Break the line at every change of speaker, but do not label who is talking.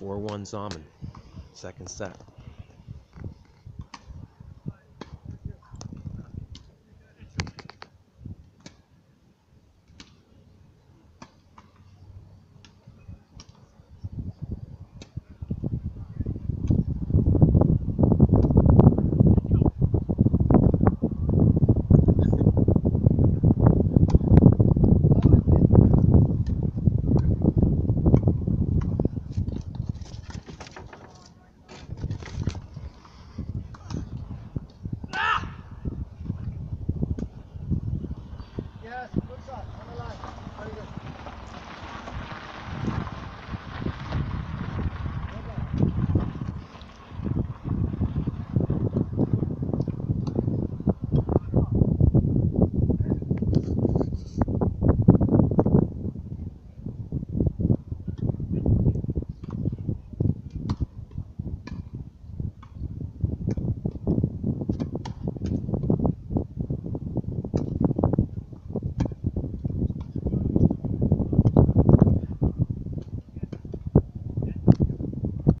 4-1 Zaman. Second set. Yes, good shot. On the line. Very good.